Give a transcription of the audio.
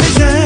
vision